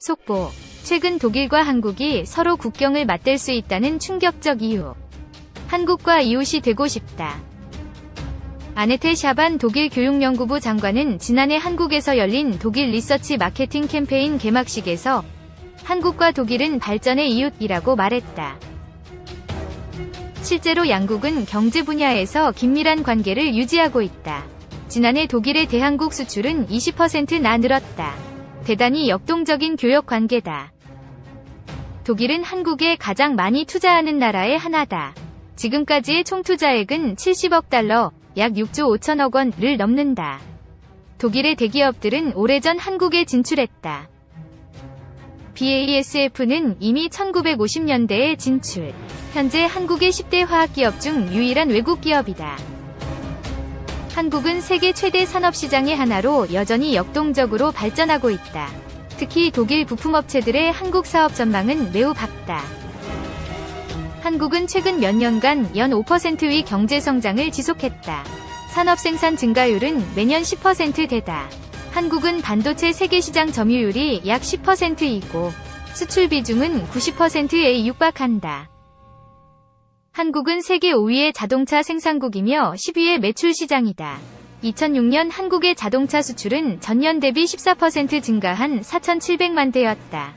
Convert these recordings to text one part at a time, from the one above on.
속보. 최근 독일과 한국이 서로 국경을 맞댈 수 있다는 충격적 이유. 한국과 이웃이 되고 싶다. 아네테 샤반 독일 교육연구부 장관은 지난해 한국에서 열린 독일 리서치 마케팅 캠페인 개막식에서 한국과 독일은 발전의 이웃이라고 말했다. 실제로 양국은 경제 분야에서 긴밀한 관계를 유지하고 있다. 지난해 독일의 대한국 수출은 20%나 늘었다. 대단히 역동적인 교역 관계다. 독일은 한국에 가장 많이 투자하는 나라의 하나다. 지금까지의 총 투자액은 70억 달러, 약 6조 5천억 원을 넘는다. 독일의 대기업들은 오래전 한국에 진출했다. BASF는 이미 1950년대에 진출. 현재 한국의 10대 화학기업 중 유일한 외국 기업이다. 한국은 세계 최대 산업시장의 하나로 여전히 역동적으로 발전하고 있다. 특히 독일 부품업체들의 한국 사업 전망은 매우 밝다. 한국은 최근 몇 년간 연 5%의 경제성장을 지속했다. 산업 생산 증가율은 매년 10%대다. 한국은 반도체 세계시장 점유율이 약 10%이고 수출 비중은 90%에 육박한다. 한국은 세계 5위의 자동차 생산국이며 10위의 매출 시장이다. 2006년 한국의 자동차 수출은 전년 대비 14% 증가한 4,700만 대였다.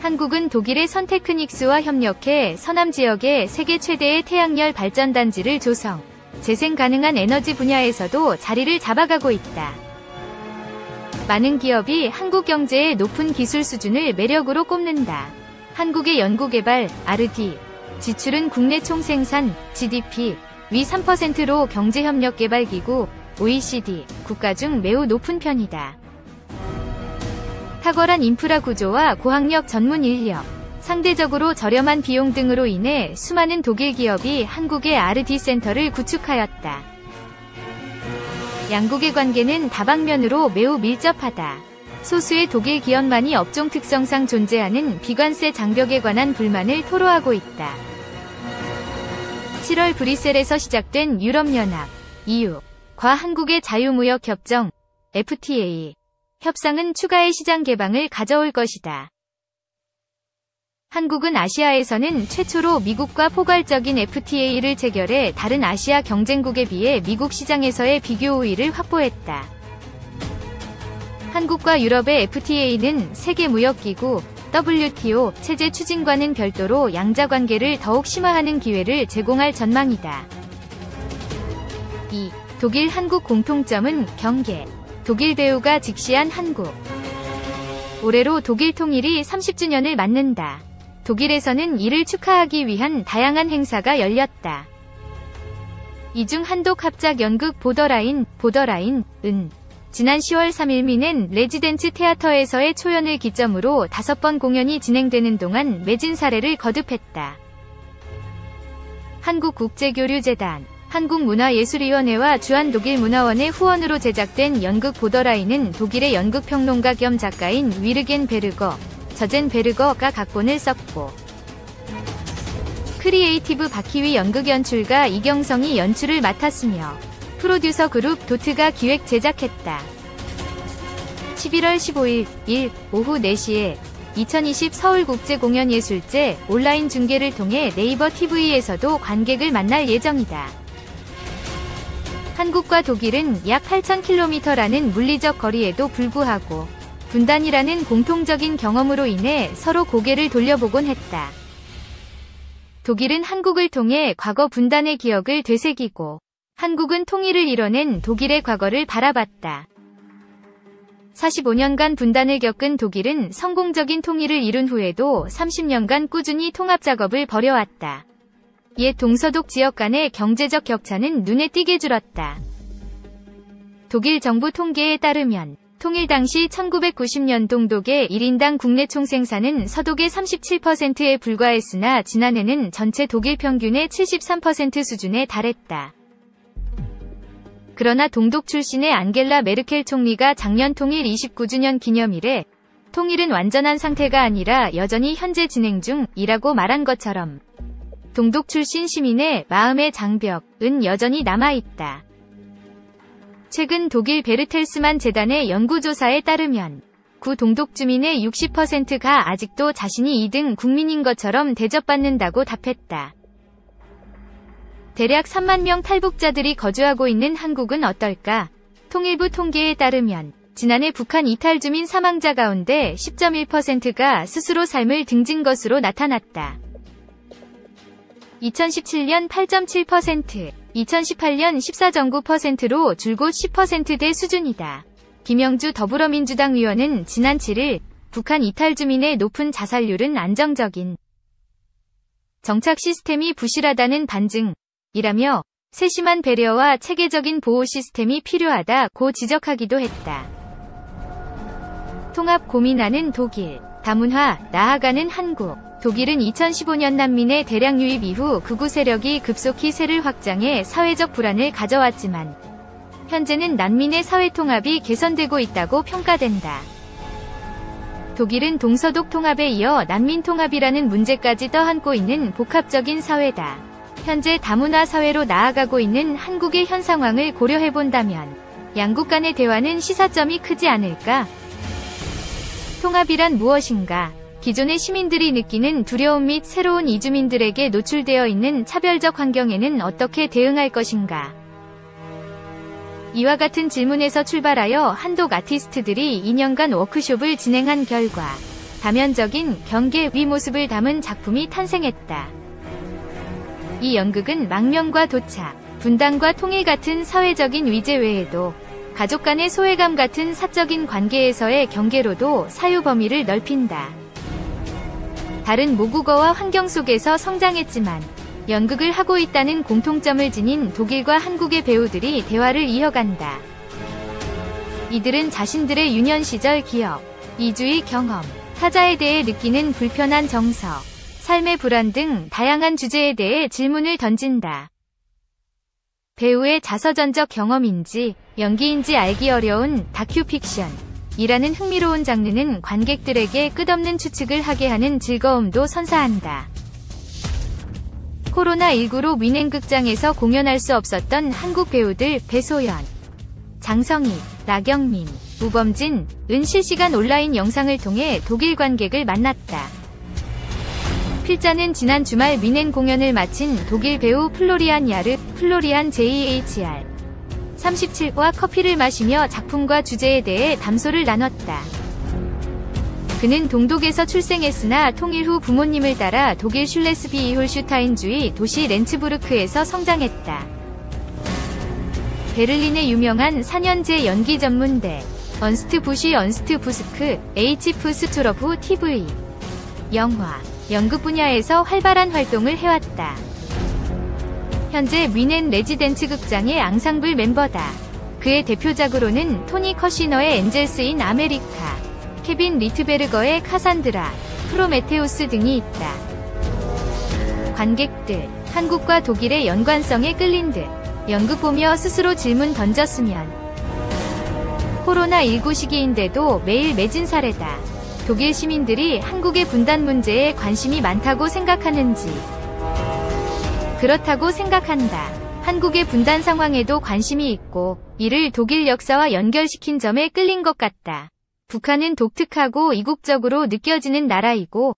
한국은 독일의 선테크닉스와 협력해 서남 지역에 세계 최대의 태양열 발전단지를 조성, 재생 가능한 에너지 분야에서도 자리를 잡아가고 있다. 많은 기업이 한국 경제의 높은 기술 수준을 매력으로 꼽는다. 한국의 연구개발, R&D, 지출은 국내 총생산 GDP 위 3%로 경제협력개발기구 OECD 국가 중 매우 높은 편이다. 탁월한 인프라 구조와 고학력 전문 인력, 상대적으로 저렴한 비용 등으로 인해 수많은 독일 기업이 한국의 R&D 센터를 구축하였다. 양국의 관계는 다방면으로 매우 밀접하다. 소수의 독일 기업만이 업종 특성상 존재하는 비관세 장벽에 관한 불만을 토로하고 있다. 7월 브뤼셀에서 시작된 유럽연합, EU,과 한국의 자유무역 협정, FTA, 협상은 추가의 시장 개방을 가져올 것이다. 한국은 아시아에서는 최초로 미국과 포괄적인 FTA를 체결해 다른 아시아 경쟁국에 비해 미국 시장에서의 비교 우위를 확보했다. 한국과 유럽의 FTA는 세계무역기구, WTO 체제 추진과는 별도로 양자 관계를 더욱 심화하는 기회를 제공할 전망이다. 2. 독일 한국 공통점은 경계. 독일 배우가 직시한 한국. 올해로 독일 통일이 30주년을 맞는다. 독일에서는 이를 축하하기 위한 다양한 행사가 열렸다. 이중 한독 합작 연극 보더라인, 보더라인, 은, 지난 10월 3일 뮌헨 레지덴츠 테아터에서의 초연을 기점으로 다섯 번 공연이 진행되는 동안 매진 사례를 거듭했다. 한국국제교류재단, 한국문화예술위원회와 주한독일문화원의 후원으로 제작된 연극 보더라인은 독일의 연극평론가 겸 작가인 위르겐 베르거, 저젠 베르거가 각본을 썼고 크리에이티브 바키의 연극 연출가 이경성이 연출을 맡았으며 프로듀서 그룹 도트가 기획 제작했다. 11월 15일 일 오후 4시에 2020 서울국제공연예술제 온라인 중계를 통해 네이버 TV에서도 관객을 만날 예정이다. 한국과 독일은 약 8,000km라는 물리적 거리에도 불구하고 분단이라는 공통적인 경험으로 인해 서로 고개를 돌려보곤 했다. 독일은 한국을 통해 과거 분단의 기억을 되새기고 한국은 통일을 이뤄낸 독일의 과거를 바라봤다. 45년간 분단을 겪은 독일은 성공적인 통일을 이룬 후에도 30년간 꾸준히 통합 작업을 벌여왔다. 옛 동서독 지역 간의 경제적 격차는 눈에 띄게 줄었다. 독일 정부 통계에 따르면 통일 당시 1990년 동독의 1인당 국내 총생산은 서독의 37%에 불과했으나 지난해는 전체 독일 평균의 73% 수준에 달했다. 그러나 동독 출신의 안겔라 메르켈 총리가 작년 통일 29주년 기념일에 통일은 완전한 상태가 아니라 여전히 현재 진행 중이라고 말한 것처럼 동독 출신 시민의 마음의 장벽은 여전히 남아있다. 최근 독일 베르텔스만 재단의 연구조사에 따르면 구 동독 주민의 60%가 아직도 자신이 2등 국민인 것처럼 대접받는다고 답했다. 대략 3만 명 탈북자들이 거주하고 있는 한국은 어떨까? 통일부 통계에 따르면 지난해 북한 이탈 주민 사망자 가운데 10.1%가 스스로 삶을 등진 것으로 나타났다. 2017년 8.7%, 2018년 14.9%로 줄곧 10%대 수준이다. 김영주 더불어민주당 의원은 지난 7일 북한 이탈 주민의 높은 자살률은 안정적인 정착 시스템이 부실하다는 반증 이라며 세심한 배려와 체계적인 보호 시스템이 필요하다고 지적하기도 했다. 통합 고민하는 독일, 다문화, 나아가는 한국 독일은 2015년 난민의 대량 유입 이후 극우 세력이 급속히 세를 확장해 사회적 불안을 가져왔지만 현재는 난민의 사회 통합이 개선되고 있다고 평가된다. 독일은 동서독 통합에 이어 난민 통합이라는 문제까지 떠안고 있는 복합적인 사회다. 현재 다문화 사회로 나아가고 있는 한국의 현 상황을 고려해본다면 양국 간의 대화는 시사점이 크지 않을까? 통합이란 무엇인가? 기존의 시민들이 느끼는 두려움 및 새로운 이주민들에게 노출되어 있는 차별적 환경에는 어떻게 대응할 것인가? 이와 같은 질문에서 출발하여 한독 아티스트들이 2년간 워크숍을 진행한 결과 다면적인 경계 위 모습을 담은 작품이 탄생했다. 이 연극은 망명과 도착, 분단과 통일 같은 사회적인 위제 외에도 가족 간의 소외감 같은 사적인 관계에서의 경계로도 사유 범위를 넓힌다. 다른 모국어와 환경 속에서 성장했지만 연극을 하고 있다는 공통점을 지닌 독일과 한국의 배우들이 대화를 이어간다. 이들은 자신들의 유년 시절 기억, 이주의 경험, 타자에 대해 느끼는 불편한 정서, 삶의 불안 등 다양한 주제에 대해 질문을 던진다. 배우의 자서전적 경험인지 연기인지 알기 어려운 다큐픽션. 이라는 흥미로운 장르는 관객들에게 끝없는 추측을 하게 하는 즐거움도 선사한다. 코로나19로 민행극장에서 공연할 수 없었던 한국 배우들 배소연, 장성희, 나경민, 우범진, 은 실시간 온라인 영상을 통해 독일 관객을 만났다. 필자는 지난 주말 뮌헨 공연을 마친 독일 배우 플로리안 야르, 플로리안 JHR, 37과 커피를 마시며 작품과 주제에 대해 담소를 나눴다. 그는 동독에서 출생했으나 통일 후 부모님을 따라 독일 슐레스비히홀슈타인주의 도시 렌츠부르크에서 성장했다. 베를린의 유명한 4년제 연기 전문대 언스트 부시 언스트 부스크 H프 스투러프 TV 영화, 연극 분야에서 활발한 활동을 해왔다. 현재 위넨 레지덴츠 극장의 앙상블 멤버다. 그의 대표작으로는 토니 커시너의 엔젤스인 아메리카, 케빈 리트베르거의 카산드라, 프로메테우스 등이 있다. 관객들, 한국과 독일의 연관성에 끌린 듯 연극 보며 스스로 질문 던졌으면 코로나19 시기인데도 매일 매진 사례다. 독일 시민들이 한국의 분단 문제에 관심이 많다고 생각하는지 그렇다고 생각한다. 한국의 분단 상황에도 관심이 있고 이를 독일 역사와 연결시킨 점에 끌린 것 같다. 북한은 독특하고 이국적으로 느껴지는 나라이고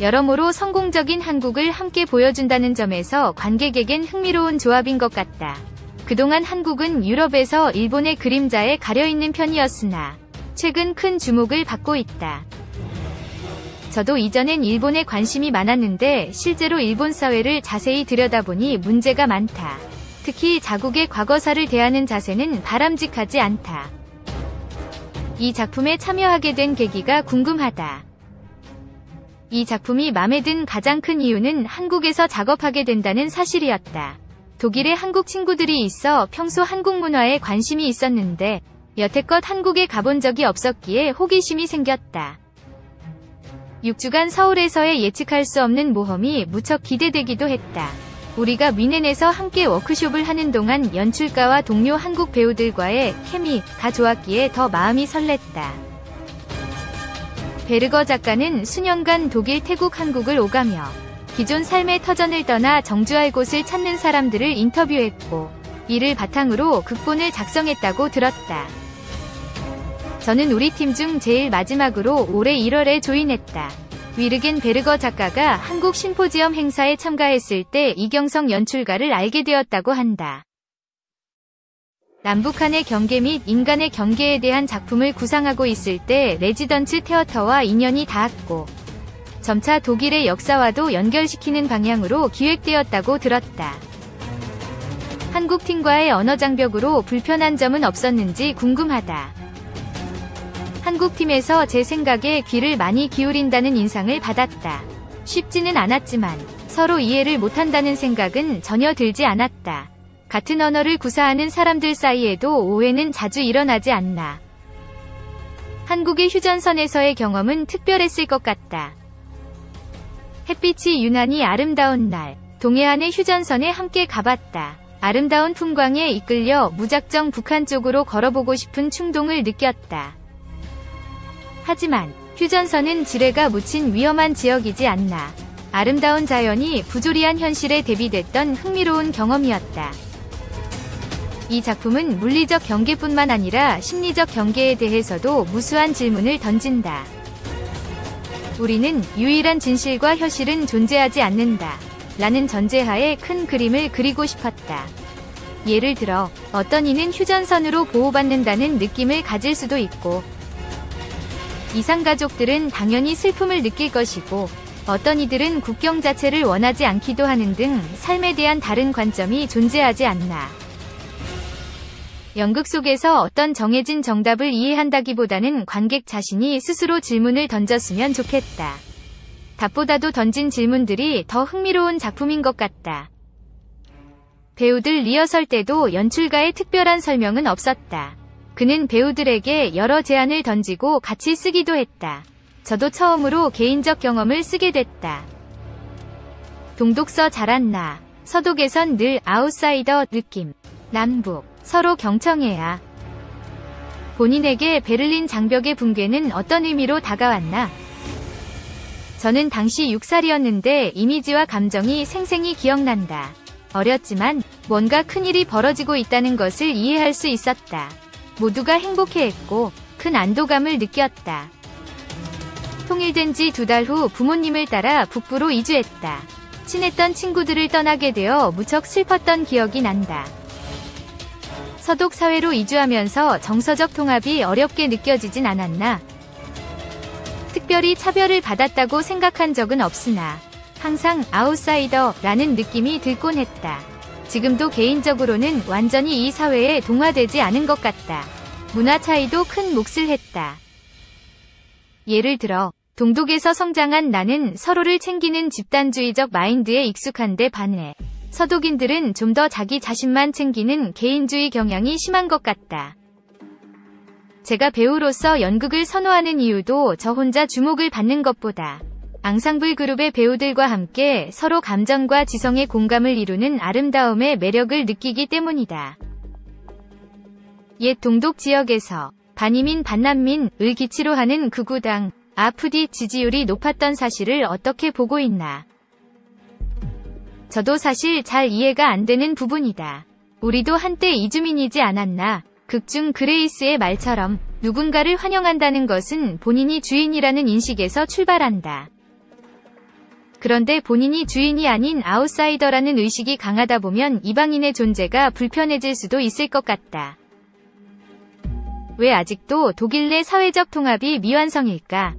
여러모로 성공적인 한국을 함께 보여준다는 점에서 관객에겐 흥미로운 조합인 것 같다. 그동안 한국은 유럽에서 일본의 그림자에 가려있는 편이었으나 최근 큰 주목을 받고 있다. 저도 이전엔 일본에 관심이 많았는데 실제로 일본 사회를 자세히 들여다보니 문제가 많다. 특히 자국의 과거사를 대하는 자세는 바람직하지 않다. 이 작품에 참여하게 된 계기가 궁금하다. 이 작품이 맘에 든 가장 큰 이유는 한국에서 작업하게 된다는 사실이었다. 독일에 한국 친구들이 있어 평소 한국 문화에 관심이 있었는데 여태껏 한국에 가본 적이 없었기에 호기심이 생겼다. 6주간 서울에서의 예측할 수 없는 모험이 무척 기대되기도 했다. 우리가 미넨에서 함께 워크숍을 하는 동안 연출가와 동료 한국 배우들과의 케미가 좋았기에 더 마음이 설렜다. 베르거 작가는 수년간 독일, 태국, 한국을 오가며 기존 삶의 터전을 떠나 정주할 곳을 찾는 사람들을 인터뷰했고 이를 바탕으로 극본을 작성했다고 들었다. 저는 우리 팀 중 제일 마지막으로 올해 1월에 join했다. 위르겐 베르거 작가가 한국 심포지엄 행사에 참가했을 때 이경성 연출가를 알게 되었다고 한다. 남북한의 경계 및 인간의 경계에 대한 작품을 구상하고 있을 때 레지던츠 테어터와 인연이 닿았고 점차 독일의 역사와도 연결시키는 방향으로 기획되었다고 들었다. 한국 팀과의 언어 장벽으로 불편한 점은 없었는지 궁금하다. 한국 팀에서 제 생각에 귀를 많이 기울인다는 인상을 받았다. 쉽지는 않았지만 서로 이해를 못한다는 생각은 전혀 들지 않았다. 같은 언어를 구사하는 사람들 사이에도 오해는 자주 일어나지 않나. 한국의 휴전선에서의 경험은 특별했을 것 같다. 햇빛이 유난히 아름다운 날, 동해안의 휴전선에 함께 가봤다. 아름다운 풍광에 이끌려 무작정 북한 쪽으로 걸어보고 싶은 충동을 느꼈다. 하지만 휴전선은 지뢰가 묻힌 위험한 지역이지 않나. 아름다운 자연이 부조리한 현실에 대비됐던 흥미로운 경험이었다. 이 작품은 물리적 경계뿐만 아니라 심리적 경계에 대해서도 무수한 질문을 던진다. 우리는 유일한 진실과 현실은 존재하지 않는다. 라는 전제하에 큰 그림을 그리고 싶었다. 예를 들어, 어떤 이는 휴전선으로 보호받는다는 느낌을 가질 수도 있고, 이상 가족들은 당연히 슬픔을 느낄 것이고, 어떤 이들은 국경 자체를 원하지 않기도 하는 등 삶에 대한 다른 관점이 존재하지 않나. 연극 속에서 어떤 정해진 정답을 이해한다기보다는 관객 자신이 스스로 질문을 던졌으면 좋겠다. 답보다도 던진 질문들이 더 흥미로운 작품인 것 같다. 배우들 리허설 때도 연출가의 특별한 설명은 없었다. 그는 배우들에게 여러 제안을 던지고 같이 쓰기도 했다. 저도 처음으로 개인적 경험을 쓰게 됐다. 동독서 잘한나. 서독에선 늘 아웃사이더 느낌. 남북. 서로 경청해야. 본인에게 베를린 장벽의 붕괴는 어떤 의미로 다가왔나? 저는 당시 6살이었는데 이미지와 감정이 생생히 기억난다. 어렸지만 뭔가 큰일이 벌어지고 있다는 것을 이해할 수 있었다. 모두가 행복해했고 큰 안도감을 느꼈다. 통일된 지 두 달 후 부모님을 따라 북부로 이주했다. 친했던 친구들을 떠나게 되어 무척 슬펐던 기억이 난다. 서독 사회로 이주하면서 정서적 통합이 어렵게 느껴지진 않았나. 특별히 차별을 받았다고 생각한 적은 없으나 항상 아웃사이더라는 느낌이 들곤 했다. 지금도 개인적으로는 완전히 이 사회에 동화되지 않은 것 같다. 문화 차이도 큰 몫을 했다. 예를 들어 동독에서 성장한 나는 서로를 챙기는 집단주의적 마인드에 익숙한데 반해 서독인들은 좀 더 자기 자신만 챙기는 개인주의 경향이 심한 것 같다. 제가 배우로서 연극을 선호하는 이유도 저 혼자 주목을 받는 것보다 앙상블 그룹의 배우들과 함께 서로 감정과 지성의 공감을 이루는 아름다움의 매력을 느끼기 때문이다. 옛 동독 지역에서 반이민 반난민을 기치로 하는 극우당 AfD 지지율이 높았던 사실을 어떻게 보고 있나. 저도 사실 잘 이해가 안 되는 부분이다. 우리도 한때 이주민이지 않았나. 극중 그레이스의 말처럼 누군가를 환영한다는 것은 본인이 주인이라는 인식에서 출발한다. 그런데 본인이 주인이 아닌 아웃사이더라는 의식이 강하다 보면 이방인의 존재가 불편해질 수도 있을 것 같다. 왜 아직도 독일 내 사회적 통합이 미완성일까?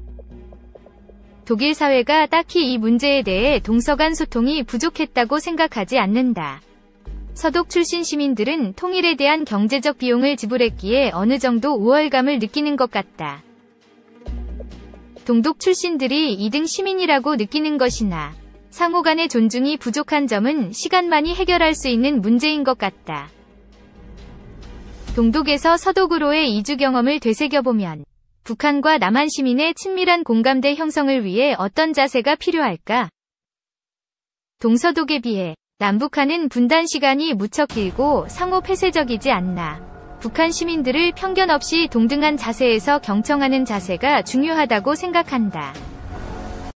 독일 사회가 딱히 이 문제에 대해 동서 간 소통이 부족했다고 생각하지 않는다. 서독 출신 시민들은 통일에 대한 경제적 비용을 지불했기에 어느 정도 우월감을 느끼는 것 같다. 동독 출신들이 2등 시민이라고 느끼는 것이나 상호 간의 존중이 부족한 점은 시간만이 해결할 수 있는 문제인 것 같다. 동독에서 서독으로의 이주 경험을 되새겨보면 북한과 남한 시민의 친밀한 공감대 형성을 위해 어떤 자세가 필요할까? 동서독에 비해 남북한은 분단 시간이 무척 길고 상호 폐쇄적이지 않나. 북한 시민들을 편견 없이 동등한 자세에서 경청하는 자세가 중요하다고 생각한다.